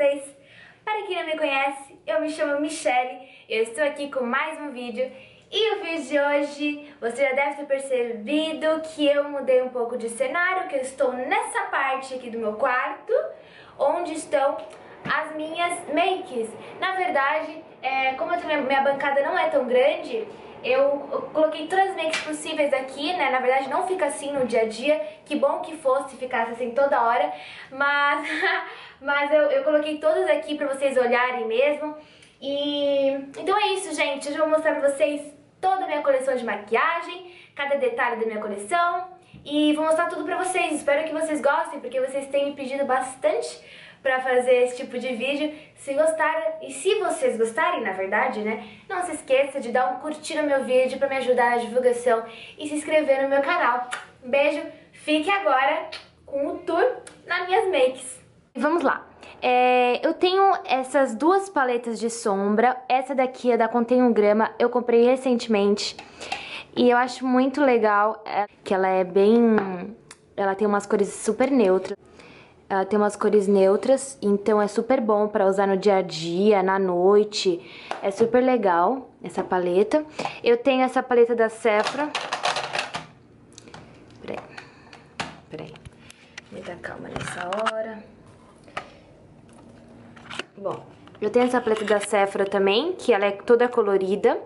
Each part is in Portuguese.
vocês? Para quem não me conhece, eu me chamo Michelle, eu estou aqui com mais um vídeo e o vídeo de hoje, você já deve ter percebido que eu mudei um pouco de cenário, que eu estou nessa parte aqui do meu quarto, onde estão as minhas makes. Na verdade, é, como a minha bancada não é tão grande, eu, coloquei todas as makes possíveis aqui, né? Na verdade não fica assim no dia a dia, que bom que fosse, ficasse assim toda hora, mas, mas eu, eu coloquei todas aqui pra vocês olharem mesmo. E então é isso, gente. Hoje eu vou mostrar pra vocês toda a minha coleção de maquiagem, cada detalhe da minha coleção. E vou mostrar tudo pra vocês. Espero que vocês gostem, porque vocês têm me pedido bastante pra fazer esse tipo de vídeo. Se gostaram, e se vocês gostarem, na verdade, né, não se esqueça de dar um curtir no meu vídeo pra me ajudar na divulgação e se inscrever no meu canal. Beijo, fique agora com o tour nas minhas makes. Vamos lá. É, eu tenho essas duas paletas de sombra. Essa daqui é da Contém um Grama, eu comprei recentemente. E eu acho muito legal é, que ela é bem... Ela tem umas cores super neutras. Ela tem umas cores neutras, então é super bom pra usar no dia a dia, na noite. É super legal essa paleta. Eu tenho essa paleta da Sephora. Peraí. Peraí. Muita calma nessa hora. Bom, eu tenho essa paleta da Sephora também, que ela é toda colorida.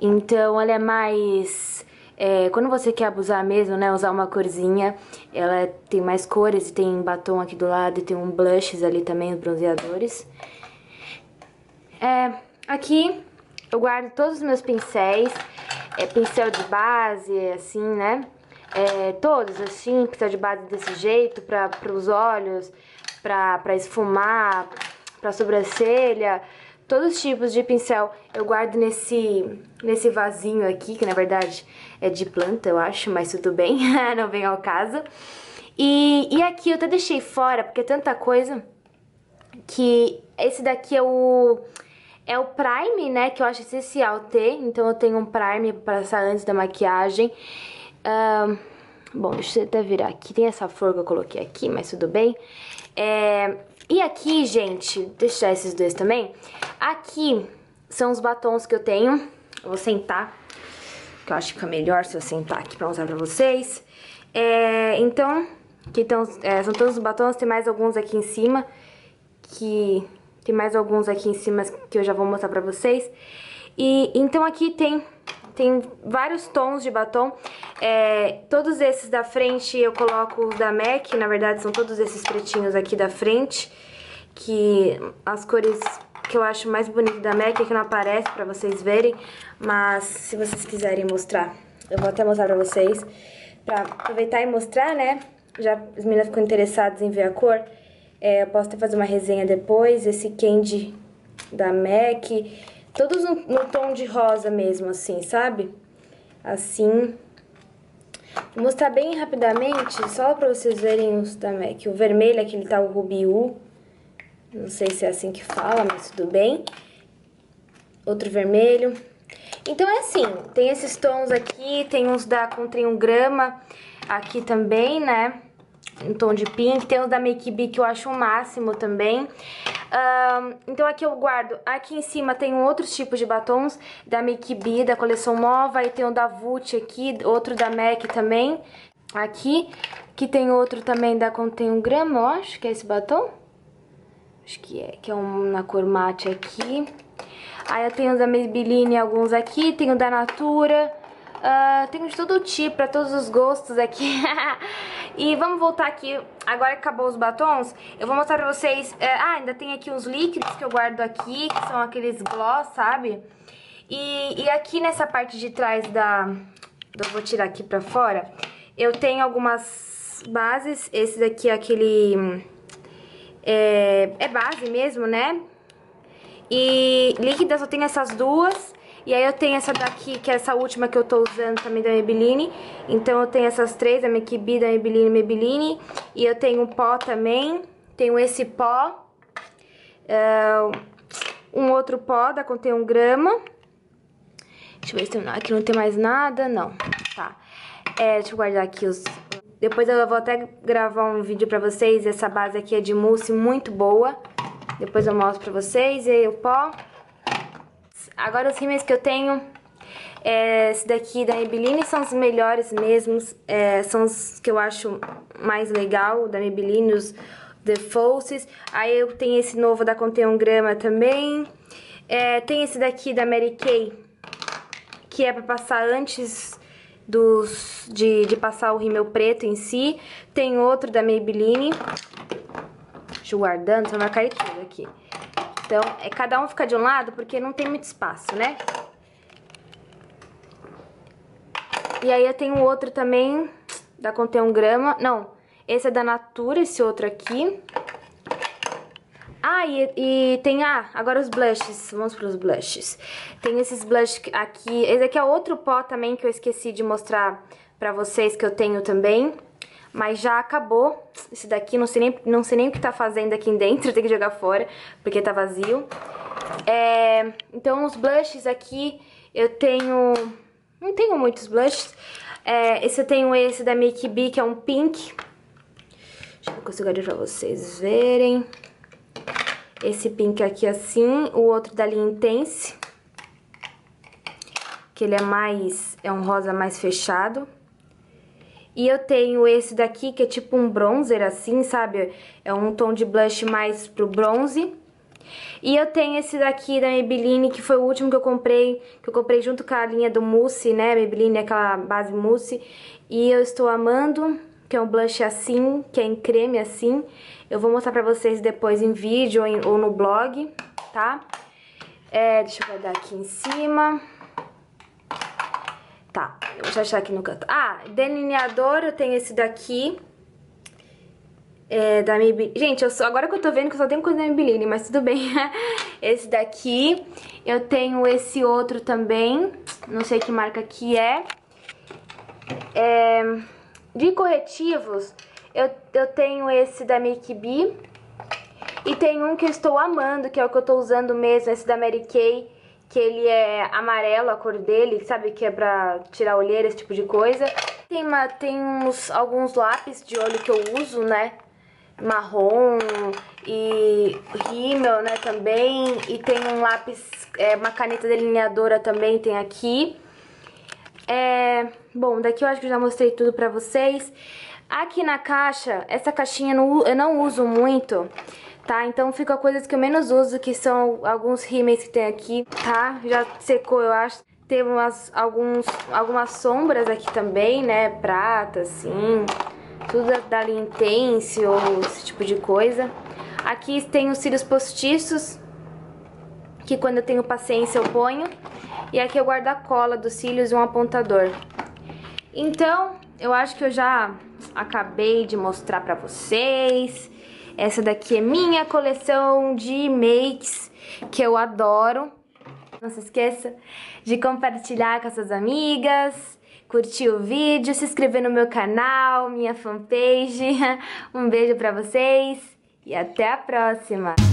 Então ela é mais é, quando você quer abusar mesmo, né, usar uma corzinha, ela tem mais cores, tem batom aqui do lado e tem um blushes ali também, os bronzeadores. É, aqui eu guardo todos os meus pincéis, é, pincel de base, assim, né, é, todos assim, pincel de base desse jeito, para os olhos, pra esfumar, pra sobrancelha, todos os tipos de pincel eu guardo nesse, nesse vasinho aqui, que na verdade é de planta, eu acho, mas tudo bem, não vem ao caso. E, e aqui eu até deixei fora, porque é tanta coisa, que esse daqui é o... É o Prime, né, que eu acho essencial ter, então eu tenho um Prime pra passar antes da maquiagem. Um, bom, deixa eu até virar aqui, tem essa flor que eu coloquei aqui, mas tudo bem. É, e aqui, gente, deixar esses dois também. Aqui são os batons que eu tenho. Eu vou sentar, que eu acho que fica melhor se eu sentar aqui pra mostrar pra vocês. É, então, aqui tão, é, são todos os batons, tem mais alguns aqui em cima, que tem mais alguns aqui em cima que eu já vou mostrar pra vocês. E então aqui tem tem vários tons de batom. É, todos esses da frente eu coloco os da MAC, na verdade são todos esses pretinhos aqui da frente. Que as cores que eu acho mais bonito da MAC é que não aparece pra vocês verem. Mas se vocês quiserem mostrar, eu vou até mostrar pra vocês. Pra aproveitar e mostrar, né? Já as meninas ficam interessadas em ver a cor. É, eu posso até fazer uma resenha depois. Esse candy da MAC Todos no, no tom de rosa mesmo, assim, sabe? Assim. Vou mostrar bem rapidamente, só pra vocês verem os da MAC. O vermelho, aquele tá o Rubiu. Não sei se é assim que fala, mas tudo bem. Outro vermelho. Então é assim, tem esses tons aqui, tem uns da com grama aqui também, né? Um tom de pink, tem os da Make Be que eu acho o máximo também. Um, então aqui eu guardo, aqui em cima tem outros tipos de batons da Make B, da coleção nova, aí tem o da Vult aqui, outro da MAC também, aqui, que tem outro também da Contém um grama, eu acho que é esse batom, acho que é, que é um na cor mate aqui, aí eu tenho os da Maybelline alguns aqui, tem o da Natura, Uh, tenho de todo tipo, pra todos os gostos aqui. e vamos voltar aqui, agora que acabou os batons, eu vou mostrar pra vocês... Uh, ah, ainda tem aqui uns líquidos que eu guardo aqui, que são aqueles gloss, sabe? E, e aqui nessa parte de trás da... Eu vou tirar aqui pra fora. Eu tenho algumas bases, esse daqui é aquele... É, é base mesmo, né? E líquidas eu tenho essas duas... E aí eu tenho essa daqui, que é essa última que eu tô usando também da Maybelline. Então eu tenho essas três, a Makibi, da Maybelline Maybelline. E eu tenho um pó também. Tenho esse pó. Uh, um outro pó da Contém um grama. Deixa eu ver se tem, aqui não tem mais nada. Não, tá. É, deixa eu guardar aqui os... Depois eu vou até gravar um vídeo pra vocês. Essa base aqui é de mousse muito boa. Depois eu mostro pra vocês. E aí o pó. Agora os rímels que eu tenho. É, esse daqui da Maybelline são os melhores mesmos. É, são os que eu acho mais legal da Maybelline, os The Falses. Aí eu tenho esse novo da Conteon Grama também. É, tem esse daqui da Mary Kay, que é pra passar antes dos, de, de passar o rímel preto em si. Tem outro da Maybelline. Deixa eu guardando, só cair tudo aqui. Então, é, cada um fica de um lado porque não tem muito espaço, né? E aí eu tenho outro também, da Contém um grama. Não, esse é da Natura, esse outro aqui. Ah, e, e, tem, ah, agora os blushes, vamos para os blushes. Tem esses blushes aqui, esse aqui é outro pó também que eu esqueci de mostrar pra vocês que eu tenho também. Mas já acabou esse daqui, não sei nem, não sei nem o que tá fazendo aqui dentro, tem que jogar fora, porque tá vazio. É, então os blushes aqui eu tenho, não tenho muitos blushes. É, esse eu tenho esse da Make B, que é um pink. Deixa eu ver consigo pra vocês verem. Esse pink aqui assim, o outro da linha Intense. Que ele é mais, é um rosa mais fechado. E eu tenho esse daqui, que é tipo um bronzer assim, sabe? É um tom de blush mais pro bronze. E eu tenho esse daqui da Maybelline, que foi o último que eu comprei, que eu comprei junto com a linha do mousse, né? Maybelline, aquela base mousse. E eu estou amando, que é um blush assim, que é em creme assim. Eu vou mostrar pra vocês depois em vídeo ou, em, ou no blog, tá? É, deixa eu guardar aqui em cima. Tá, eu vou achar aqui no canto. Ah, delineador eu tenho esse daqui. É, da Maybelline. Gente, eu só, agora que eu tô vendo que eu só tenho coisa da Maybelline, mas tudo bem. esse daqui. Eu tenho esse outro também. Não sei que marca que é. É... De corretivos, eu, eu tenho esse da Make B. E tem um que eu estou amando, que é o que eu estou usando mesmo, esse da Mary Kay. Que ele é amarelo, a cor dele, sabe? Que é pra tirar olheira, esse tipo de coisa. Tem, uma, tem uns, alguns lápis de olho que eu uso, né? Marrom e rímel, né, também. E tem um lápis, é, uma caneta delineadora também tem aqui. É, bom, daqui eu acho que eu já mostrei tudo pra vocês. Aqui na caixa, essa caixinha eu não uso muito, tá? Então fica coisas que eu menos uso, que são alguns rímels que tem aqui, tá? Já secou, eu acho. Tem umas, alguns, algumas sombras aqui também, né? Prata, assim. Tudo da linha Intense ou esse tipo de coisa. Aqui tem os cílios postiços, que quando eu tenho paciência eu ponho. E aqui eu guardo a cola dos cílios e um apontador. Então, eu acho que eu já acabei de mostrar pra vocês. Essa daqui é minha coleção de makes que eu adoro. Não se esqueça de compartilhar com as suas amigas, curtir o vídeo, se inscrever no meu canal, minha fanpage. Um beijo pra vocês e até a próxima!